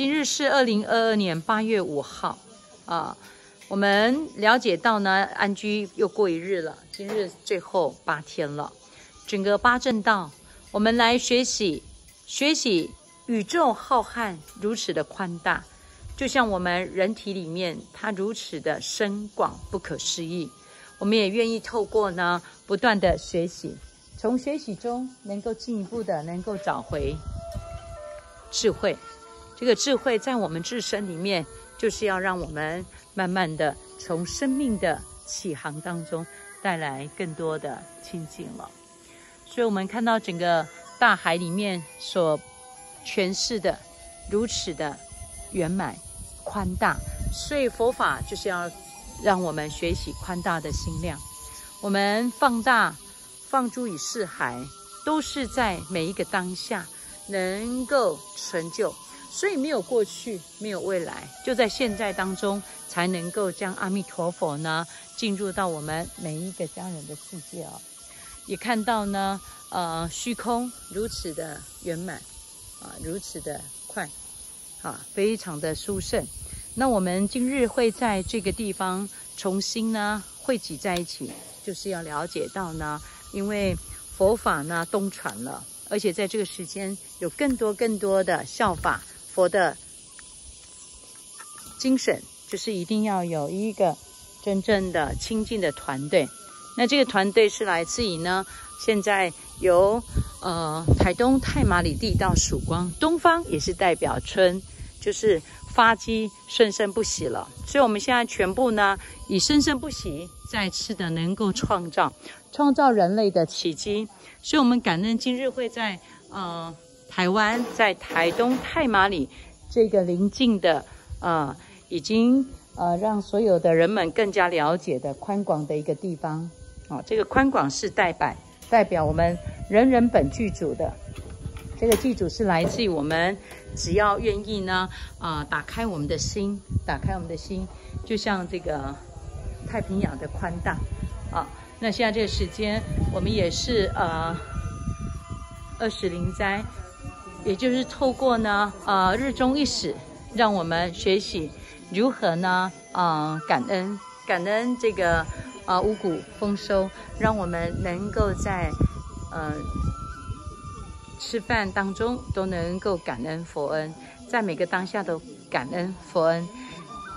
今日是二零二二年八月五号啊。我们了解到呢，安居又过一日了，今日最后八天了。整个八正道，我们来学习学习宇宙浩瀚如此的宽大，就像我们人体里面它如此的深广不可思议。我们也愿意透过呢不断的学习，从学习中能够进一步的能够找回智慧。这个智慧在我们自身里面，就是要让我们。慢慢的从生命的起航当中带来更多的亲近了，所以我们看到整个大海里面所诠释的如此的圆满宽大，所以佛法就是要让我们学习宽大的心量。我们放大放诸于四海，都是在每一个当下能够成就。所以没有过去，没有未来，就在现在当中，才能够将阿弥陀佛呢进入到我们每一个家人的世界哦。也看到呢，呃，虚空如此的圆满，啊，如此的快，啊，非常的殊胜。那我们今日会在这个地方重新呢汇集在一起，就是要了解到呢，因为佛法呢东传了，而且在这个时间有更多更多的效法。佛的精神就是一定要有一个真正的亲近的团队。那这个团队是来自于呢，现在由呃台东太马里地到曙光东方也是代表春，就是发基生生不息了。所以我们现在全部呢以生生不息再次的能够创造创造人类的奇迹。所以我们感恩今日会在呃。台湾在台东太马里这个邻近的啊，已经呃让所有的人们更加了解的宽广的一个地方啊。这个宽广是代表代表我们人人本具足的，这个剧组是来自于我们只要愿意呢啊，打开我们的心，打开我们的心，就像这个太平洋的宽大啊。那现在这个时间，我们也是呃二十零灾。也就是透过呢，呃，日中一史，让我们学习如何呢，呃，感恩感恩这个，呃，五谷丰收，让我们能够在，呃，吃饭当中都能够感恩佛恩，在每个当下都感恩佛恩。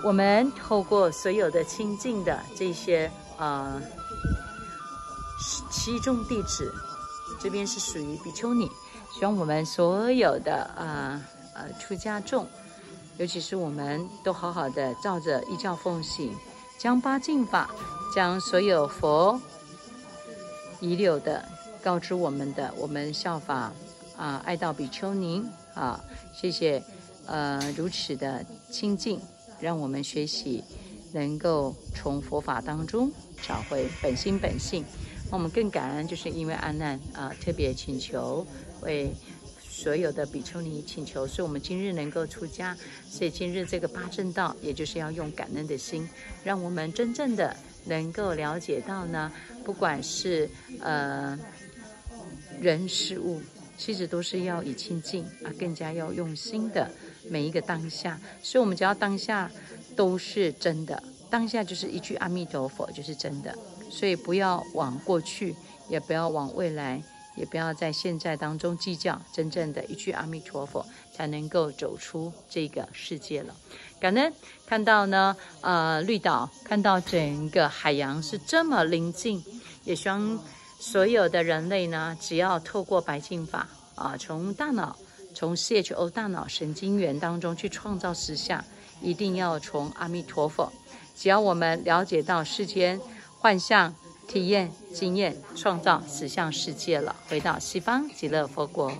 我们透过所有的亲近的这些，呃，七众弟子，这边是属于比丘尼。希望我们所有的啊呃出家众，尤其是我们都好好的照着一教奉行，将八敬法，将所有佛遗留的告知我们的，我们效法啊爱道比丘尼啊，谢谢呃如此的清净，让我们学习能够从佛法当中找回本心本性。我们更感恩，就是因为阿难啊特别请求。为所有的比丘尼请求，所以我们今日能够出家。所以今日这个八正道，也就是要用感恩的心，让我们真正的能够了解到呢，不管是呃人事物，其实都是要以清净啊，更加要用心的每一个当下。所以，我们只要当下都是真的，当下就是一句阿弥陀佛就是真的。所以，不要往过去，也不要往未来。也不要在现在当中计较，真正的一句阿弥陀佛，才能够走出这个世界了。感恩看到呢，呃，绿岛看到整个海洋是这么宁静，也希望所有的人类呢，只要透过白净法啊，从大脑，从 C H O 大脑神经元当中去创造实相，一定要从阿弥陀佛。只要我们了解到世间幻象。体验、经验、创造驶向世界了，回到西方极乐佛国。